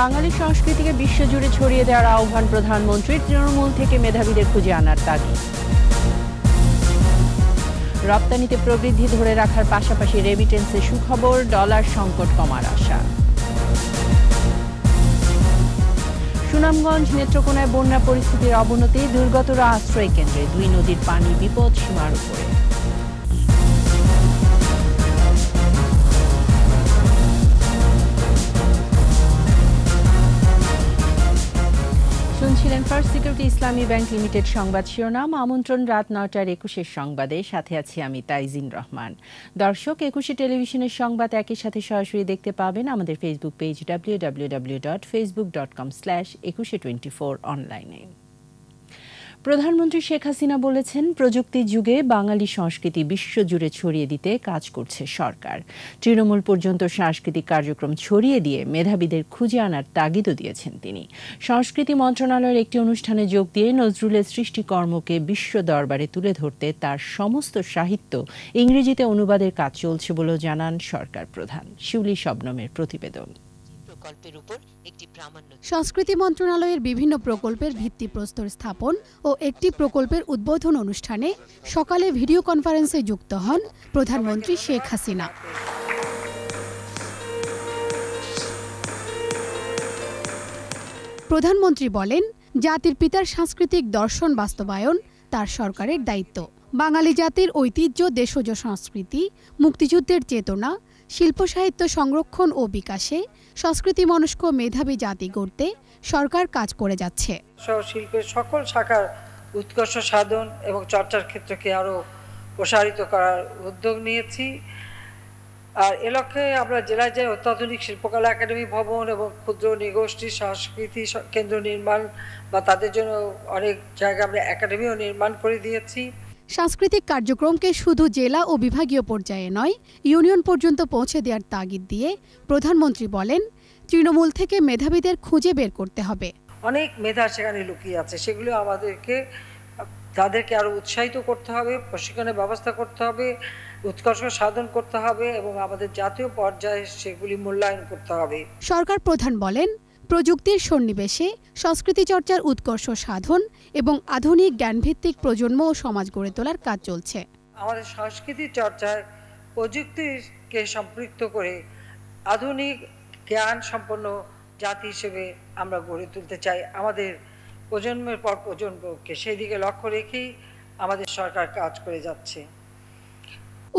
বাঙালি সংস্কৃতিকে বিশ্বজুড়ে ছড়িয়ে দেওয়ার আহ্বান প্রধানমন্ত্রীর তৃণমূল থেকে মেধাবীদের খুঁজে আনার তাগিদ। রপ্তানিতে প্রবৃদ্ধি ধরে রাখার পাশাপাশি রেমিটেন্সে সুখবর, ডলার সংকট কমার আশা। সুনামগঞ্জ নেত্রকোনায় বন্যা পরিস্থিতির অবনতি দুর্গতরা আশ্রয় কেন্দ্রে দুই নদীর পানি বিপদ সীমার উপরে। শুনছিলেন first security Islami bank limited সংবাদ শিরোনাম। আমন্ত্রণ রাত নটার একুশের সংবাদে। সাথে আছি আমি তাইজিন রহমান। দর্শক, একুশে টেলিভিশনের সংবাদ একই সাথে সরাসরি দেখতে পাবেন আমাদের Facebook page W W W dot Facebook dot com slash Ekushey twenty four অনলাইনে প্রধানমন্ত্রী শেখ হাসিনা বলেছেন প্রযুক্তির যুগে বাঙালি সংস্কৃতি বিশ্বজুড়ে ছড়িয়ে দিতে কাজ করছে সরকার। তৃণমূল পর্যন্ত সাংস্কৃতিক কার্যক্রম ছড়িয়ে দিয়ে মেধাবীদের খুঁজে আনার তাগিদও দিয়েছেন তিনি। সংস্কৃতি মন্ত্রণালয়ের একটি অনুষ্ঠানে যোগ দিয়ে নজরুলের সৃষ্টিকর্মকে বিশ্ব দরবারে তুলে ধরতে তার সমস্ত সাহিত্য ইংরেজিতে অনুবাদের কাজ চলছে বলেও জানান সরকার প্রধান। শিউলি শবনমের প্রতিবেদন। সংস্কৃতি মন্ত্রণালয়ের বিভিন্ন প্রকল্পের ভিত্তিপ্রস্তর স্থাপন ও একটি প্রকল্পের উদ্বোধন অনুষ্ঠানে সকালে ভিডিও কনফারেন্সে যুক্ত হন প্রধানমন্ত্রী শেখ হাসিনা। প্রধানমন্ত্রী বলেন, জাতির পিতার সাংস্কৃতিক দর্শন বাস্তবায়ন তার সরকারের দায়িত্ব। বাঙালি জাতির ঐতিহ্য, দেশজ সংস্কৃতি, মুক্তিযুদ্ধের চেতনা, শিল্প সাহিত্য সংরক্ষণ ও বিকাশে সংস্কৃতি মনস্ক মেধাবী জাতি গড়তে সরকার কাজ করে যাচ্ছে। শিল্পের সকল শাখার উৎকর্ষ সাধন এবং চর্চার ক্ষেত্রকে আরও প্রসারিত করার উদ্যোগ নিয়েছি। আর এ লক্ষ্যে আমরা জেলায় জেলায় অত্যাধুনিক শিল্পকলা একাডেমি ভবন এবং ক্ষুদ্র নিগোষ্ঠী সংস্কৃতি কেন্দ্র নির্মাণ বা তাদের জন্য অনেক জায়গায় আমরা একাডেমিও নির্মাণ করে দিয়েছি। সাংস্কৃতিক কার্যক্রমকে শুধু জেলা ও বিভাগীয় পর্যায়ে নয় ইউনিয়ন পর্যন্ত পৌঁছে দেওয়ার তাগিদ দিয়ে প্রধানমন্ত্রী বলেন তৃণমূল থেকে মেধাবীদের খুঁজে বের করতে হবে। অনেক মেধা সেখানে লুকিয়ে আছে সেগুলো আমাদেরকে তাদেরকে আরও উৎসাহিত করতে হবে প্রশিক্ষণের ব্যবস্থা করতে হবে উৎকর্ষ সাধন করতে হবে এবং আমাদের জাতীয় পর্যায়ে সেগুলি মূল্যায়ন করতে হবে। সরকার প্রধান বলেন প্রযুক্তির সন্নিবেশে সংস্কৃতি চর্চার উৎকর্ষ সাধন এবং আধুনিক জ্ঞানভিত্তিক প্রজন্ম ও সমাজ গড়ে তোলার কাজ চলছে। আমাদের সংস্কৃতি চর্চার প্রযুক্তিকে সম্পৃক্ত করে আধুনিক জ্ঞান সম্পন্ন জাতি হিসেবে আমরা গড়ে তুলতে চাই। আমাদের প্রজন্মের পর প্রজন্মকে সেই দিকে লক্ষ্য রেখেই আমাদের সরকার কাজ করে যাচ্ছে।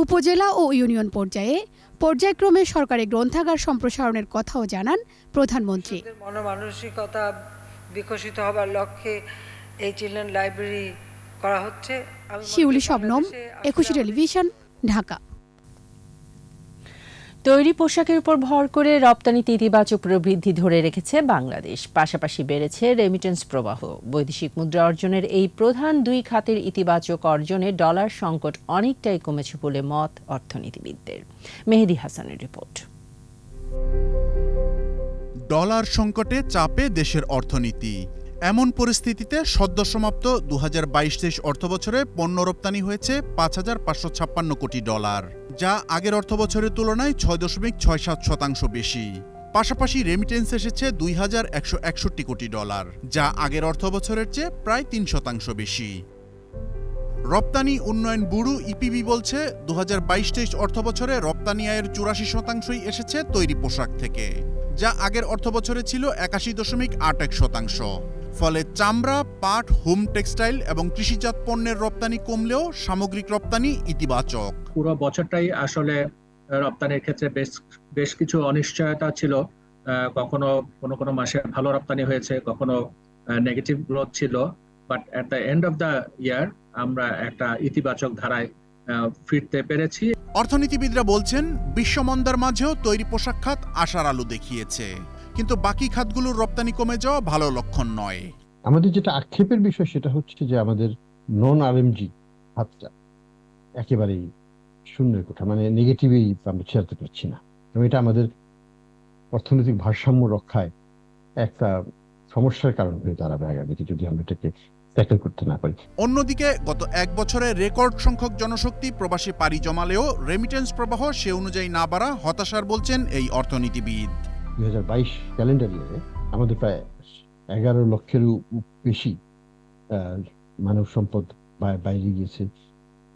উপজেলা ও ইউনিয়ন পর্যায়ে পর্যায়ক্রমে সরকারি গ্রন্থাগার সম্প্রসারণের কথাও জানান প্রধানমন্ত্রী। মনমানসিকতা বিকশিত হবার লক্ষ্যে এই চিলড্রেন লাইব্রেরি করা হচ্ছে। শিউলি শবনম একুশে টেলিভিশন ঢাকা। তৈরি পোশাকের উপর ভর করে রপ্তানিতে ইতিবাচক প্রবৃদ্ধি ধরে রেখেছে বাংলাদেশ। পাশাপাশি বেড়েছে রেমিটেন্স প্রবাহ। বৈদেশিক মুদ্রা অর্জনের এই প্রধান দুই খাতের ইতিবাচক অর্জনে ডলার সংকট অনেকটাই কমেছে বলে মত অর্থনীতিবিদদের। মেহেদি হাসানের রিপোর্ট। ডলার সংকটে চাপে দেশের অর্থনীতি। এমন পরিস্থিতিতে সদ্য সমাপ্ত দু হাজার বাইশ তেইশ অর্থবছরে পণ্য রপ্তানি হয়েছে পাঁচ হাজার পাঁচশো ছাপ্পান্ন কোটি ডলার, যা আগের অর্থবছরের তুলনায় ছয় দশমিক ছয় সাত শতাংশ বেশি। পাশাপাশি রেমিটেন্স এসেছে দুই হাজার একশো একষট্টি কোটি ডলার, যা আগের অর্থবছরের চেয়ে প্রায় তিন শতাংশ বেশি। রপ্তানি উন্নয়ন ব্যুরো ইপিবি বলছে দু হাজার বাইশ তেইশ অর্থবছরে রপ্তানি আয়ের চুরাশি শতাংশই এসেছে তৈরি পোশাক থেকে, যা আগের অর্থবছরে ছিল একাশি দশমিক আট এক শতাংশ। ফলে চামড়া পাট হোম টেক্সটাইল এবং কৃষিজাত পণ্যের রপ্তানি কমলেও সামগ্রিক রপ্তানি ইতিবাচক। পুরো বছরটাই আসলে রপ্তানির ক্ষেত্রে বেশ বেশ কিছু অনিশ্চয়তা ছিল। কখনো কোনো কোনো মাসে ভালো রপ্তানি হয়েছে কখনো নেগেটিভ গ্রোথ ছিল। But at the end of the year আমরা একটা ইতিবাচক ধারায় ফিরতে পেরেছি। অর্থনীতিবিদরা বলছেন বিশ্বমন্দার মাঝেও তৈরি পোশাক খাত আশার আলো দেখিয়েছে। কিন্তু বাকি খাতগুলোর রপ্তানি কমে যাওয়া ভালো লক্ষণ নয়। আমাদের যেটা আক্ষেপের বিষয় সেটা হচ্ছে যে আমাদের নন আরএমজি হাতটা একেবারেই শূন্যের কোঠা মানে নেগেটিভই আমরা ছেড়াতে পারছি না। এবং এটা আমাদের অর্থনৈতিক ভারসাম্য রক্ষায় একটা সমস্যার কারণ হয়ে দাঁড়াবে আগামীতে যদি আমরা এটাকে ট্যাকেল করতে না পারি। অন্যদিকে গত এক বছরে রেকর্ড সংখ্যক জনশক্তি প্রবাসী পাড়ি জমালেও রেমিটেন্স প্রবাহ সে অনুযায়ী না বাড়া হতাশার বলছেন এই অর্থনীতিবিদ। দুই হাজার বাইশ ক্যালেন্ডার ইয়ারে আমাদের প্রায় এগারো লক্ষেরও বেশি মানব সম্পদ বাইরে গিয়েছে।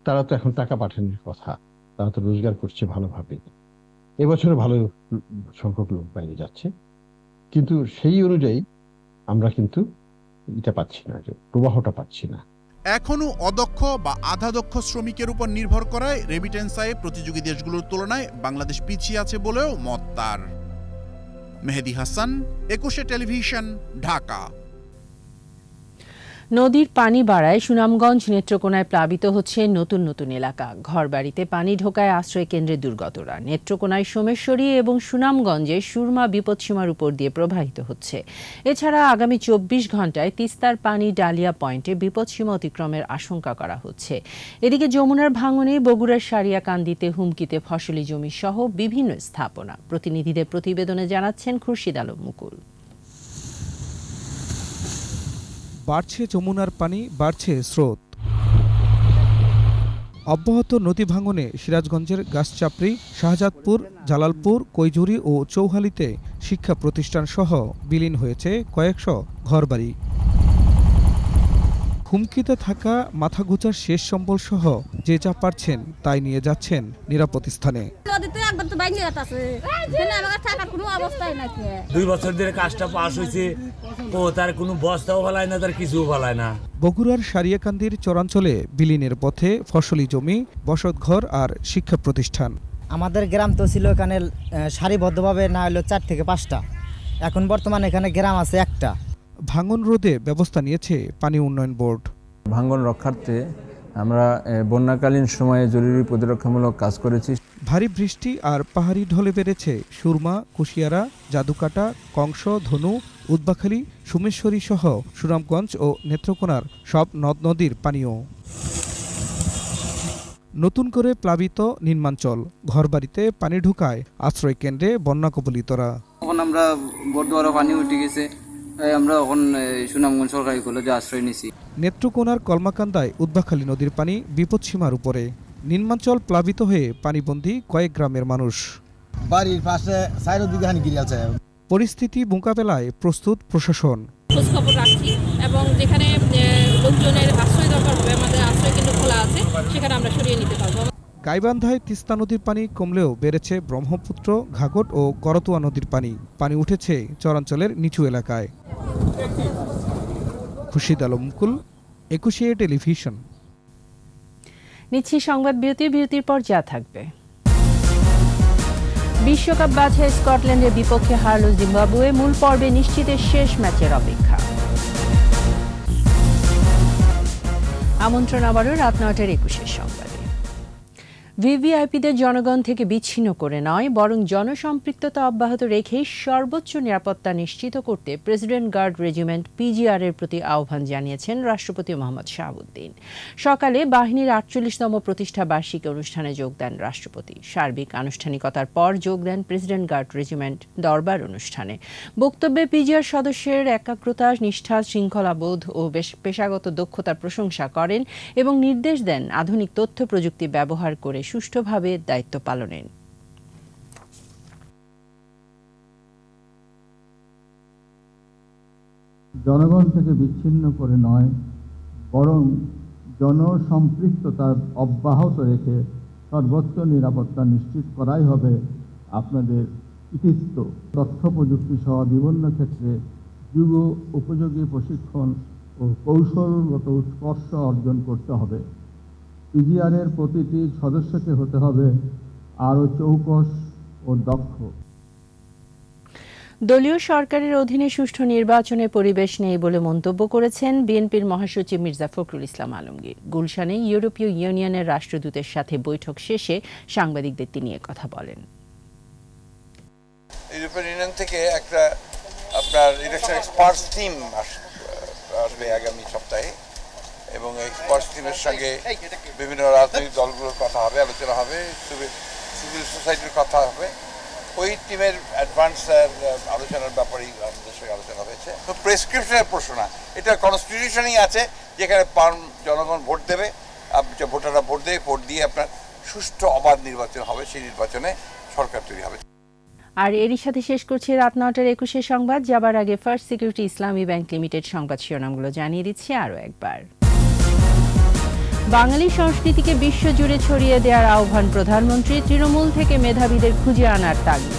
তারা তো এখন টাকা পাঠানোর কথা। তারা তো রোজগার করছে ভালোভাবে। এবছরে ভালো সংখ্যক লোক বাইরে যাচ্ছে। কিন্তু সেই অনুযায়ী আমরা কিন্তু এটা পাচ্ছি না, যে প্রবাহটা পাচ্ছি না। এখনও অদক্ষ বা আধা দক্ষ শ্রমিকের উপর নির্ভর করায় রেমিটেন্স প্রতিযোগী দেশগুলোর তুলনায় বাংলাদেশ পিছিয়ে আছে বলেও মত তার। মেহেদি হাসান একুশে টেলিভিশন ঢাকা নদীর পানি বাড়ায় সুনামগঞ্জ নেত্রকোনায় প্লাবিত হচ্ছে নতুন নতুন এলাকা। ঘরবাড়িতে পানি ঢোকায় আশ্রয় কেন্দ্রে দুর্গতরা। নেত্রকোনায় সোমেশ্বরী এবং সুনামগঞ্জে সুরমা বিপদসীমার উপর দিয়ে প্রবাহিত হচ্ছে। এছাড়া আগামী চব্বিশ ঘন্টায় তিস্তার পানি ডালিয়া পয়েন্টে বিপদসীমা অতিক্রমের আশঙ্কা করা হচ্ছে। এদিকে যমুনার ভাঙনে বগুড়ার সারিয়াকান্দিতে হুমকিতে ফসলি জমি সহ বিভিন্ন স্থাপনা। প্রতিনিধিদের প্রতিবেদনে জানাচ্ছেন খুরশিদ আলম মুকুল। বাড়ছে যমুনার পানি, বাড়ছে স্রোত। অব্যাহত নদী ভাঙনে সিরাজগঞ্জের গাছচাপড়ি, শাহজাদপুর, জালালপুর, কৈজুরি ও চৌহালিতে শিক্ষা প্রতিষ্ঠানসহ বিলীন হয়েছে কয়েকশো ঘরবাড়ি। হুমকিতে থাকা মাথাগোচার শেষ সম্বল সহ যে যা পারছেন তাই নিয়ে যাচ্ছেন নিরাপদ স্থানে। দুই বছর ধরে কাজটা পাস হয়েছে তো তার কোনো বস্তাও ফেলায় না তার কিছুও ফেলায় না। বগুড়ার সারিয়াকান্দির চরাঞ্চলে বিলীনের পথে ফসলি জমি বসতঘর আর শিক্ষা প্রতিষ্ঠান। আমাদের গ্রাম তো ছিল এখানে সারিবদ্ধভাবে না হলো চার থেকে পাঁচটা। এখন বর্তমানে এখানে গ্রাম আছে একটা। ভাঙন রোধে ব্যবস্থা নিয়েছে পানি উন্নয়ন বোর্ড। ভাঙ্গন রক্ষার্থে আমরা বন্যাকালীন সময়ে জরুরি প্রতিরক্ষামূলক কাজ করেছি। ভারী বৃষ্টি আর পাহাড়ি ঢলে বেড়েছে সুরমা কুশিয়ারা জাদুকাটা কংস ধনু উদ্বাখালী সুমেশ্বরী সহ সুনামগঞ্জ ও নেত্রকোনার সব নদ নদীর পানীয়। নতুন করে প্লাবিত নির্মাঞ্চল ঘরবাড়িতে পানি ঢুকায় আশ্রয় কেন্দ্রে বন্যা কবলিতরা। আমরা পানি উঠে গেছে। আমরা এখন সুনামগঞ্জ সরকারি কলেজে আশ্রয় নিছি। নেত্রকোনার কলমাকান্দায় উদ্বাখালী নদীর পানি বিপদসীমার উপরে। নির্মাঞ্চল প্লাবিত হয়ে পানিবন্দী কয়েক গ্রামের মানুষ। বাড়ির পাশে সাইড দিকে গিরি আছে। পরিস্থিতি মোকাবেলায় প্রস্তুত প্রশাসন। খোঁজ খবর রাখছি এবং যেখানে লোকজনের আশ্রয় দরকার হবে আমাদের আশ্রয় কেন্দ্র খোলা আছে সেখানে আমরা সরিয়ে নিতে পারব। গাইবান্ধায় তিস্তা নদীর পানি কমলেও বেড়েছে ব্রহ্মপুত্র ঘাঘট ও করতোয়া নদীর পানি। পানি উঠেছে চরাঞ্চলের নিচু এলাকায়। খুশিদ আলম একুশে টেলিভিশন। নিচ্ছি সংবাদ বিরতি, বিরতির পর যা থাকবে। বিশ্বকাপ বাছাই স্কটল্যান্ডের বিপক্ষে হারল জিম্বাবুয়ে, মূল পর্বে নিশ্চিতের শেষ ম্যাচের অপেক্ষা। আমন্ত্রণ আবারও রাত নয়টার একুশের সংবাদে। ভিভিআইপিদের জনগণ থেকে বিচ্ছিন্ন করে নয়, বরং জনসম্পৃক্ততা অব্যাহত রেখেই সর্বোচ্চ নিরাপত্তা নিশ্চিত করতে প্রেসিডেন্ট গার্ড রেজিমেন্ট পিজিআর এর প্রতি আহ্বান জানিয়েছেন রাষ্ট্রপতি মোহাম্মদ শাহাবুদ্দিন। সকালে বাহিনীর আটচল্লিশতম প্রতিষ্ঠা বার্ষিকী অনুষ্ঠানে যোগ দেন রাষ্ট্রপতি। সার্বিক আনুষ্ঠানিকতার পর যোগ দেন প্রেসিডেন্ট গার্ড রেজিমেন্ট দরবার অনুষ্ঠানে। বক্তব্যে পিজিআর সদস্যের একাগ্রতা, নিষ্ঠা, শৃঙ্খলাবোধ ও পেশাগত দক্ষতার প্রশংসা করেন এবং নির্দেশ দেন আধুনিক তথ্য প্রযুক্তি ব্যবহার করে সুষ্ঠুভাবে দায়িত্ব পালনের। জনগণ থেকে বিচ্ছিন্ন করে নয়, বরং জনসম্পৃক্ততা অব্যাহত রেখে সর্বোচ্চ নিরাপত্তা নিশ্চিত করাই হবে আপনাদের ইতিস্ত তথ্য প্রযুক্তি সহ বিভিন্ন ক্ষেত্রে যুগ উপযোগী প্রশিক্ষণ ও কৌশলগত উৎকর্ষ অর্জন করতে হবে। পিজিআরের প্রতিটি সদস্যকে হতে হবে আরও চৌকস ও দক্ষ। দলীয় সরকারের অধীনে সুষ্ঠু নির্বাচনের পরিবেশ নেই বলে মন্তব্য করেছেন বিএনপির মহাসচিব মির্জা ফখরুল ইসলাম আলমগীর। গুলশানে ইউরোপীয় ইউনিয়নের রাষ্ট্রদূতের সাথে বৈঠক শেষে সাংবাদিকদের তিনি কথা বলেন। ইউরোপিয়ান ইউনিয়ন থেকে একটা আপনার ইলেকশন এক্সপার্টস টিম আসবে আগামী সপ্তাহে। এবং এক্সপার্টস টিমের সঙ্গে বিভিন্ন রাজনৈতিক দলগুলোর কথা হবে, আলোচনা হবে, সিভিল সোসাইটির কথা হবে। ওই টিমের অ্যাডভান্স আলোচনার ব্যাপারেই আমাদের সঙ্গে আলোচনা হয়েছে। তো প্রেসক্রিপশনের প্রশ্ন না, এটা কনস্টিটিউশনই আছে, যেখানে জনগণ ভোট দেবে। ভোটাররা ভোট দেবে ভোট দিয়ে আপনার সুষ্ঠু অবাধ নির্বাচন হবে, সেই নির্বাচনে সরকার তৈরি হবে। আর এরই সাথে শেষ করছি রাত নটার একুশে সংবাদ। যাবার আগে first security Islami bank limited সংবাদ শিরোনামগুলো জানিয়ে দিচ্ছি আরও একবার। বাঙালি সংস্কৃতিকে বিশ্বজুড়ে ছড়িয়ে দেওয়ার আহ্বান প্রধানমন্ত্রী তৃণমূল থেকে মেধাবীদের খুঁজে আনার তাগিদ।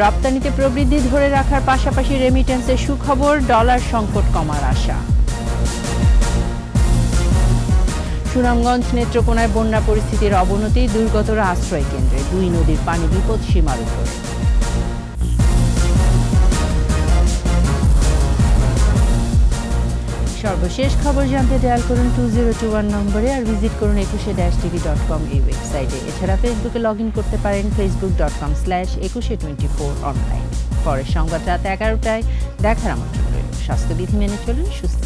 রপ্তানিতে প্রবৃদ্ধি ধরে রাখার পাশাপাশি রেমিটেন্সের সুখবর ডলার সংকট কমার আশা। সুনামগঞ্জ নেত্রকোনায় বন্যা পরিস্থিতির অবনতি, দুর্গতরা আশ্রয় কেন্দ্রে দুই নদীর পানি বিপদ সীমার উপরে। সর্বশেষ খবর জানতে ডায়াল করুন টু জিরো টু ওয়ান নম্বরে আর ভিজিট করুন একুশে ড্যাশ টিভি ডট কম এই ওয়েবসাইটে। এছাড়া ফেসবুকে লগ ইন করতে পারেন Facebook dot com slash Ekushey twenty four online পরের সংবাদ রাত এগারোটায়, দেখার আমন্ত্রণ রইল। স্বাস্থ্যবিধি মেনে চলুন, সুস্থ